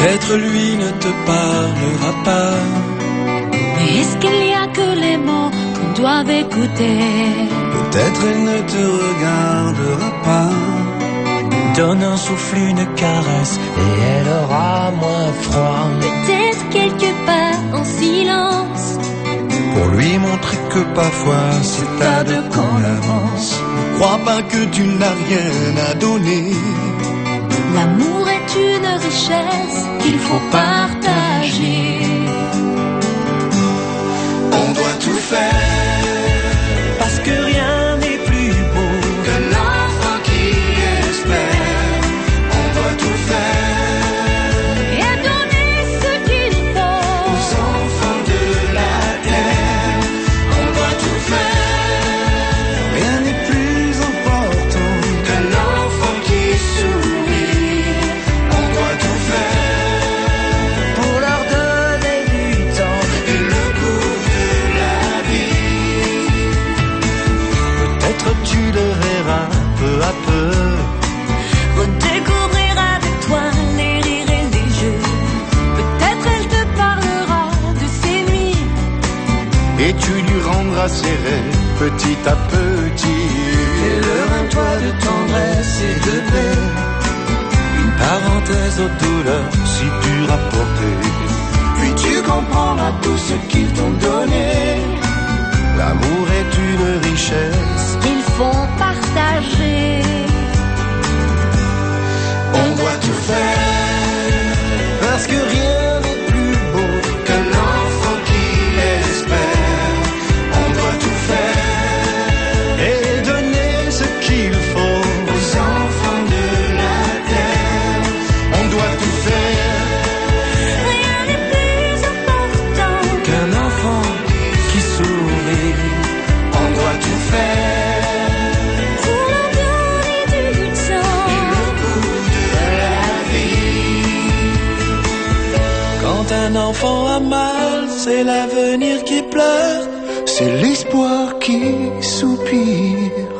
Peut-être lui ne te parlera pas. Mais est-ce qu'il n'y a que les mots qu'on doit écouter? Peut-être elle ne te regardera pas. Donne un souffle, une caresse, et elle aura moins froid. Peut-être quelque part en silence. Pour lui montrer que parfois c'est à deux qu'on avance. Ne crois pas que tu n'as rien à donner. L'amour est une richesse qu'il faut partager. Et tu lui rendras ses rêves petit à petit. Et leur un toit de tendresse et de paix. Une parenthèse aux douleurs si dures à. Quand un enfant a mal, c'est l'avenir qui pleure. C'est l'espoir qui soupire.